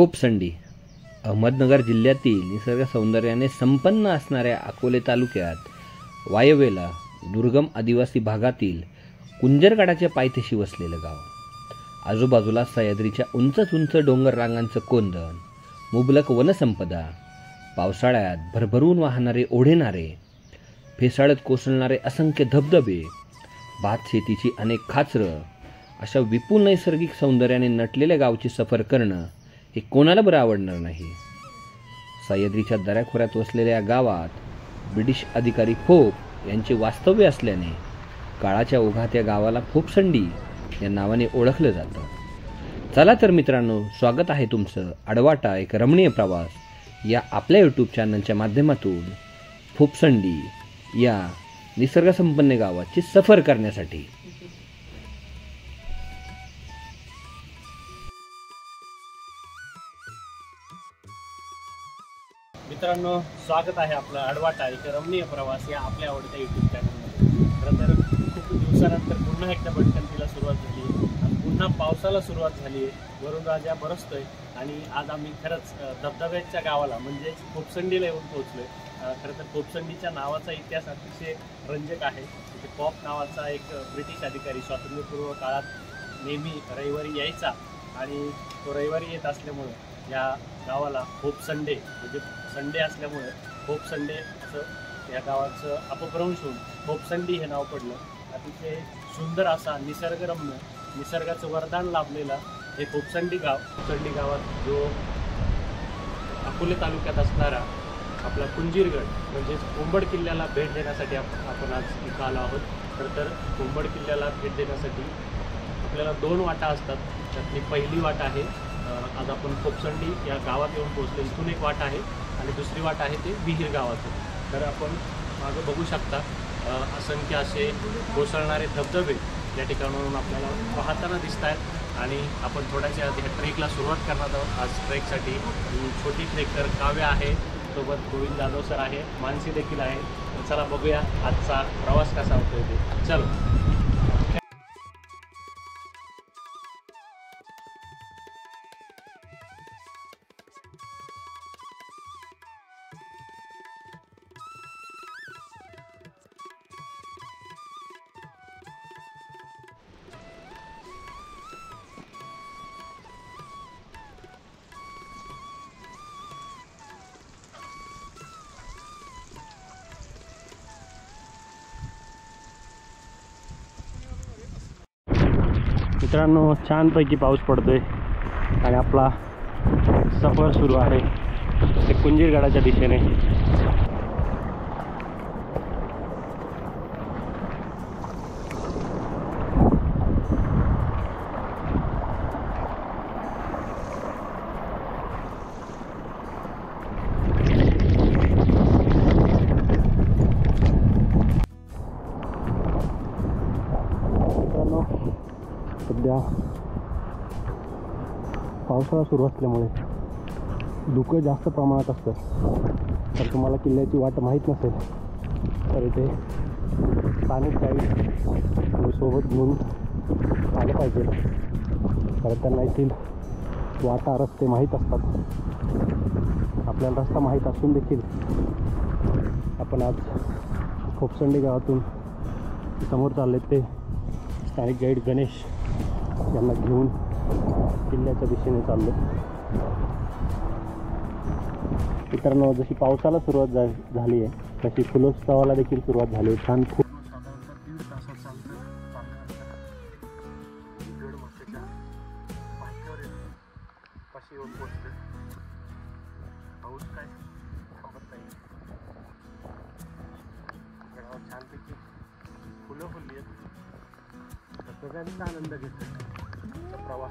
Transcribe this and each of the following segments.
फोपसंडी अहमदनगर जिल्ह्यातील निसर्ग सौंदर्याने संपन्न असणाऱ्या अकोले तालुक्यात वायव्येला दुर्गम आदिवासी भागातील कुंजरगडाच्या पायथ्याशी वसलेलं गाव. आजूबाजूला सह्याद्रीच्या उंचच उंच डोंगर रांगांचं कोंदण मुबलक वनसंपदा पावसाळ्यात भरभरून वाहणारे ओढेनारे फेसाळत कोसळणारे असंख्य धबधबे भात शेतीची अनेक खाचरं अशा विपुल नैसर्गिक सौंदर्याने नटलेल्या गावची सफर करणं हे कोणाला बरं आवडणार नाही? सह्याद्रीच्या दऱ्याखोऱ्यात वसलेल्या या गावात ब्रिटिश अधिकारी फोप यांचे वास्तव्य असल्याने काळाच्या ओघात या गावाला फोपसंडी या नावाने ओळखलं जातं. चला तर मित्रांनो स्वागत आहे तुमचं आडवाटा एक रमणीय प्रवास या आपल्या यूट्यूब चॅनलच्या माध्यमातून फोपसंडी या निसर्गसंपन्न गावाची सफर करण्यासाठी. मित्रांनो स्वागत आहे आपलं अडवाटा एक रमणीय प्रवास या आपल्या आवडत्या यूट्यूब चॅनलमध्ये खरं तर खूप दिवसानंतर पुन्हा एकदा भटकंतीला सुरुवात झाली आणि पुन्हा पावसाला सुरुवात झाली आहे. वरून राजा बरसतोय आणि आज आम्ही खरंच धबधब्याच्या गावाला म्हणजेच खोपसंडीला येऊन पोहोचलोय. आहे खरं तर खोपसंडीच्या नावाचा इतिहास अतिशय रंजक आहे. तिथे पॉप नावाचा एक ब्रिटिश अधिकारी स्वातंत्र्यपूर्व काळात नेहमी रविवारी यायचा आणि तो रविवारी येत असल्यामुळं या गावाला होप संडे म्हणजे संडे असल्यामुळे होप संडे असं या गावाचं अपभ्रंश होऊन होप संडी हे नाव पडलं. अतिशय सुंदर असा निसर्गरम्य निसर्गाचं वरदान लाभलेला हे खोपसंडी गाव खोपसंडी गावात जो अकोले तालुक्यात असणारा आपला कुंजीरगड म्हणजेच कोंबड किल्ल्याला भेट देण्यासाठी आपण आज इथं आलो आहोत. खरं तर कोंबड किल्ल्याला भेट देण्यासाठी आपल्याला दोन वाटा असतात. त्यातली पहिली वाट आहे आज आपण खोपसंडी या गावात येऊन पोहोचलो इथून एक वाट आहे. आणि दुसरी वाट आहे ते विहीर गावातून. तर आपण मागं बघू शकता असंख्य असे कोसळणारे धबधबे या ठिकाणावरून आपल्याला पाहताना दिसत आहेत आणि आपण थोड्याशा आधी ह्या ट्रेकला सुरुवात करणार आहोत. आज ट्रेकसाठी छोटी छोटी ट्रेकर काव्य आहे. सोबत गोविंद जाधव सर आहे. मानसी देखील आहे. चला बघूया आजचा प्रवास कसा होतो ते. चलो. मित्रांनो छानपैकी पाऊस पडतोय आणि आपला सफर सुरू आहे. ते कुंजीरगडाच्या दिशेने. पावसाळा सुरू असल्यामुळे धुकं जास्त प्रमाणात असतं. तर तुम्हाला किल्ल्याची वाट माहीत नसेल तर इथे स्थानिक गाईड सोबत घेऊन आलं पाहिजे. कारण त्यांना येथील वाटा रस्ते माहीत असतात. आपल्याला रस्ता माहीत असून देखील आपण आज खोपसंडी गावातून समोर चालले ते स्थानिक गाईड गणेश यांना घेऊन किल्ल्याच्या दिशेने चाललो. मित्रांनो जशी पावसाला सुरुवात झा झाली आहे तशी फुलोत्सवाला देखील सुरुवात झाली आहे. छान खूप छानपैकी फुलं फुलली आहेत. सगळ्यांचा आनंद घेतो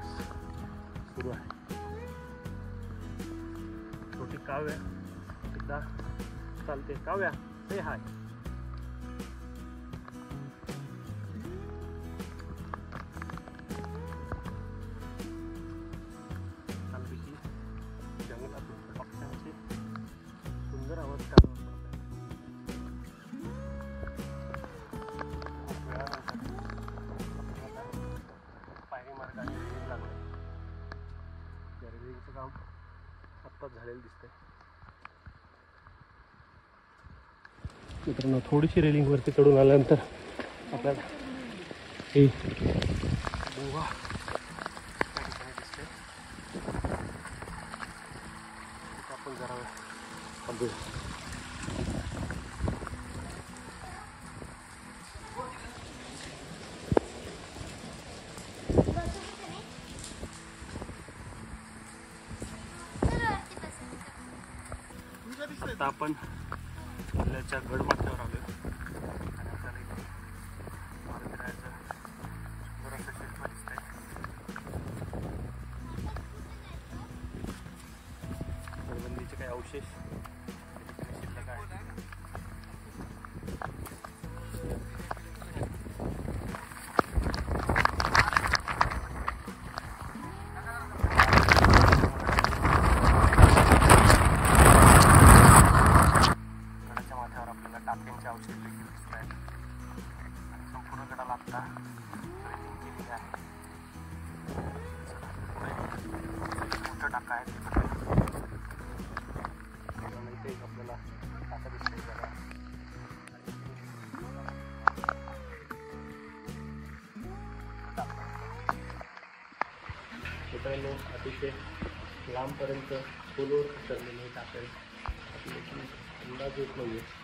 प्रवास सुरू आहे. छोटी काव्या. एकदा चालते. काव्या हे हाय मित्रांनो थोडीशी रेलिंग वरती चढून आल्यानंतर आपल्याला हे गोवा आपण जरा थांबूया. आता आपण गडमाथ्यावर आलो मित्रांनो अतिशय लांबपर्यंत खोलवर उतरलेले टाकले आपल्याची अंदाज येत नाही आहे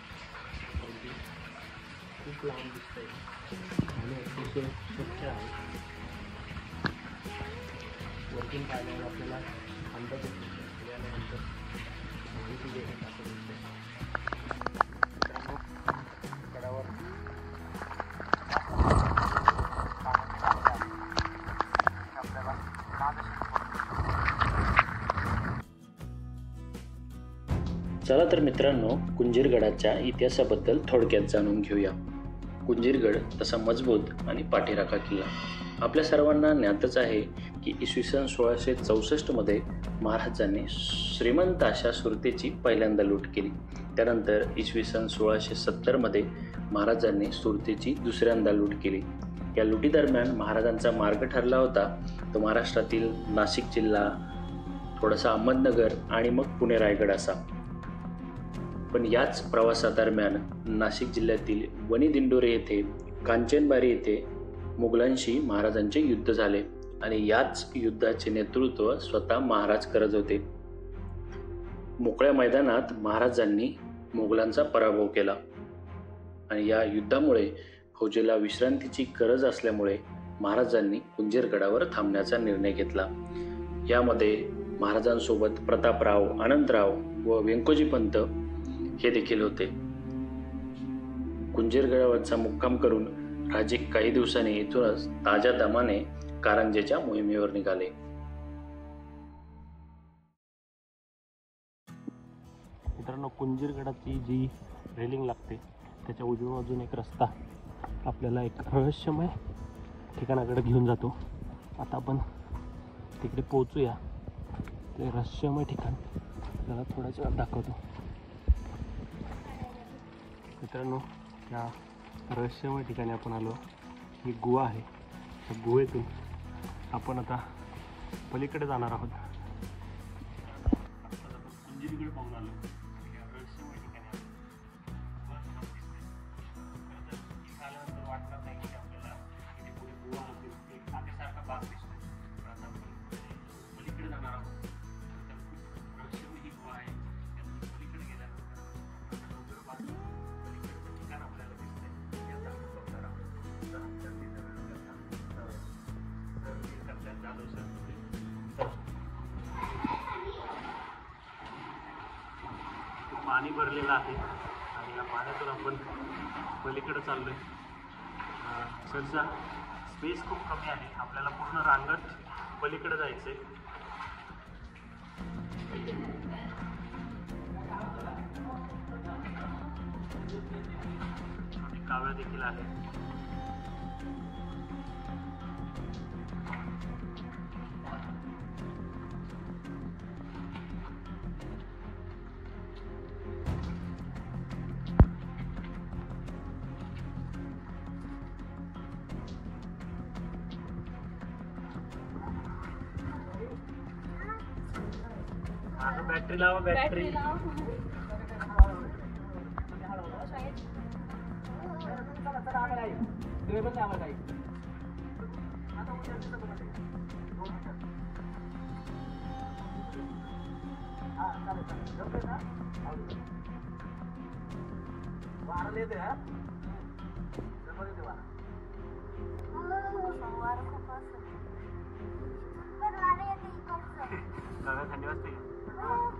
खूप लांब दिसत आहे आणि अतिशय स्वच्छ आहे. वरतून पाहिल्यावर आपल्याला अंदाज येतो गेल्यानंतर माहिती देण्यात आपण चला तर मित्रांनो कुंजीरगडाच्या इतिहासाबद्दल थोडक्यात जाणून घेऊया. कुंजीरगड तसा मजबूत आणि पाठीराखा किल्ला. आपल्या सर्वांना ज्ञातच आहे की इसवी सन सोळाशे चौसष्टमध्ये महाराजांनी श्रीमंत अशा सुरतेची पहिल्यांदा लूट केली. त्यानंतर इसवी सन सोळाशे सत्तरमध्ये महाराजांनी सुरतेची दुसऱ्यांदा लूट केली. या लुटीदरम्यान महाराजांचा मार्ग ठरला होता. तो महाराष्ट्रातील नाशिक जिल्हा थोडासा अहमदनगर आणि मग पुणे रायगड असा. पण याच प्रवासादरम्यान नाशिक जिल्ह्यातील वणी दिंडोरे येथे कांचनबारी येथे मुघलांशी महाराजांचे युद्ध झाले आणि याच युद्धाचे नेतृत्व स्वतः महाराज करत होते. मोकळ्या मैदानात महाराजांनी मुघलांचा पराभव केला. आणि या युद्धामुळे फौजेला विश्रांतीची गरज असल्यामुळे महाराजांनी कुंजीरगडावर थांबण्याचा निर्णय घेतला. यामध्ये महाराजांसोबत प्रतापराव आनंदराव व व्यंकोजी पंत हे देखील होते. कुंजीरगडावरचा मुक्काम करून राजे काही दिवसांनी इथूनच ताज्या दमाने कारंजेच्या मोहिमेवर निघाले. मित्रांनो कुंजीरगडाची जी रेलिंग लागते त्याच्या उजव्या बाजून एक रस्ता आपल्याला एक रहस्यमय ठिकाणाकडे घेऊन जातो. आता आपण तिकडे पोहोचूया. ते रहस्यमय ठिकाण. आपल्याला थोड्याच वेळात दाखवतो. मित्रांनो या रहस्यमय ठिकाणी आपण आलो. ही गुहा आहे. त्या गुहेतून आपण आता पलीकडे जाणार आहोत. आपण पाहून आलो. आणि या पाण्यातून आपण पलीकडे चाललो आहे सहसा स्पेस खूप कमी आहे. आपल्याला पूर्ण रांगत पलीकडे जायचं आहे काव्या देखील आहे. बैटरी लाओ बैटरी। वार लेते हैं सोमवार को पास पर वार येते इकडचं दादा धन्यवाद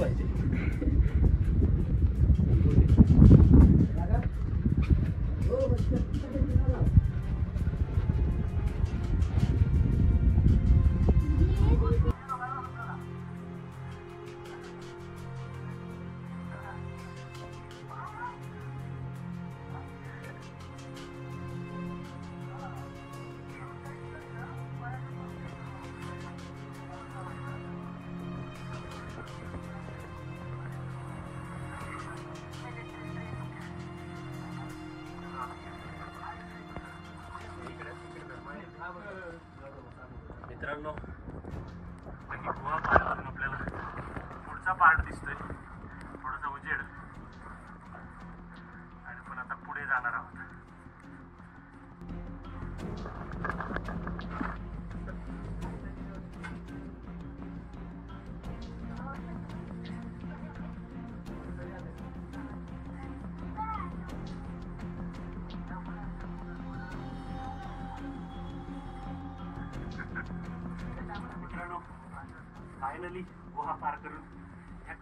पाहिजे मित्रांनो ही गोवा पाहायला आपल्याला. पुढचा पार्ट दिसतोय. थोडासा उजेड. आणि पण आता पुढे जाणार आहोत.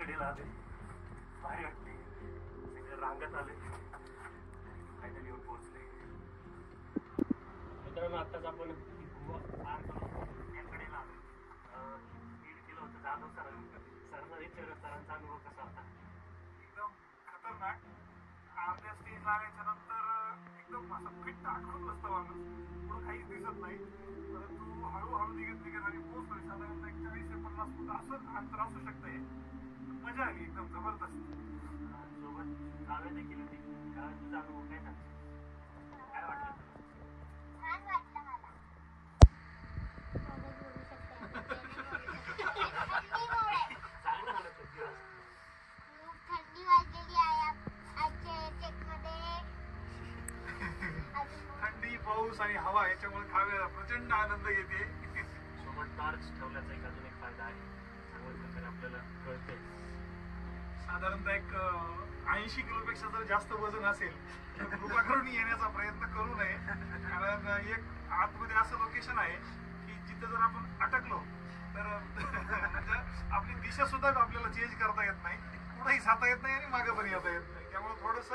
कडेला आले. बाहेर वाटते सगळे रांगत आले. फायनली येऊन पोहोचले. मित्रांनो आत्ताच आपण पार करून या कडेला आलो लीड केलं होतं जाधव सरांनी सरांना विचार सरांचा अनुभव कसा होता? एकदम खतरनाक. अर्ध्या स्टेज लागायच्या नंतर एकदम असं फिट आठवत बसतो माणूस. पुढं काहीच दिसत नाही. परंतु हळूहळू निघत निघत आणि पोहोचलोय साधारणतः एक चाळीस ते पन्नास फूट असं अंतर असं मजा आली एकदम जबरदस्त. सोबत काव्य देखील होती. काव्य तुझा अनुभव काय सांगशील वाटलं मला. थंडी वाजलेली आहे. आप- आजच्या याच्यामध्ये अजून थंडी पाऊस आणि हवा याच्यामुळे खाव्याला प्रचंड आनंद येते. सोबत टॉर्च ठेवल्याचा एक अजून एक फायदा आहे. प्रकारे आपल्याला कळतंय. साधारणतः एक ऐंशी किलोपेक्षा जर जास्त वजन असेल तर कृपा करून येण्याचा प्रयत्न करू नये. कारण एक आतमध्ये असं लोकेशन आहे की जिथे जर आपण अटकलो तर म्हणजे आपली दिशा सुद्धा आपल्याला चेंज करता येत नाही. पुढेही जाता येत नाही आणि मागे पण येता येत नाही. त्यामुळे थोडस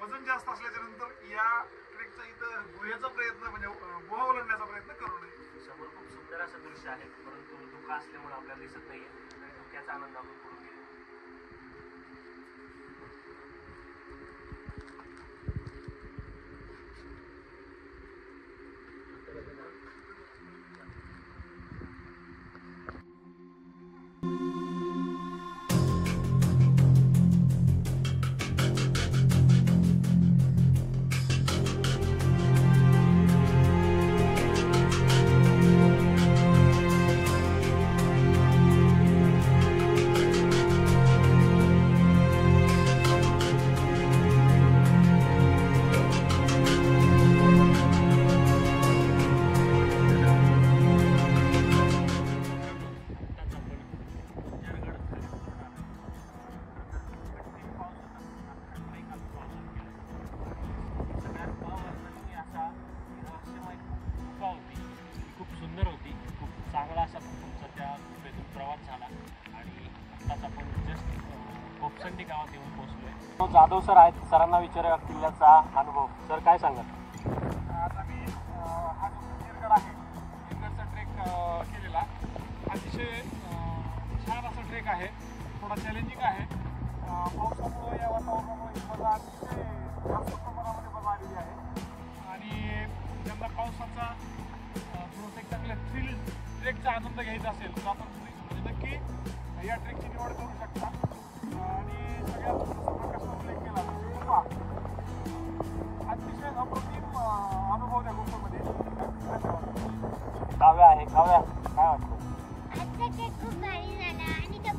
वजन जास्त असल्याच्या नंतर या ट्रेकचा इथं गुह्याचा प्रयत्न म्हणजे गुहा ओलांडण्याचा प्रयत्न करू नये. समोर खूप सुंदर असं दृश्य आहे परंतु धोका असल्यामुळे आपल्याला दिसत नाहीये. आणि धुक्याचा आनंद आपण जाधव सर आहेत सरांना विचारूया किल्ल्याचा अनुभव. सर काय सांगाल? आता मी अं, हा जो गिरगड आहे गिरगडचा ट्रेक केलेला. अतिशय छान असा ट्रेक आहे. थोडा चॅलेंजिंग आहे. अं, पावसामुळे या वातावरणामुळे ही अतिशय जास्त प्रमाणामध्ये मजा आलेली आहे. आणि ज्यांना पावसाचा थोडंसं एक चांगल्या थ्रिल ट्रेकचा आनंद घ्यायचा असेल तर आपण म्हणजे नक्की या ट्रेकची निवड करू शकता. आणि सगळ्यात काव्या आहे काव्या काय वाटतं आजचा ट्रेक खूप भारी झाला आणि त्या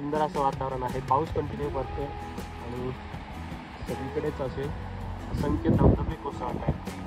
सुंदर असं वातावरण आहे. पाऊस कंटिन्यू पडतोय आणि सगळीकडेच असे असंख्य धबधबे कोसळत आहेत.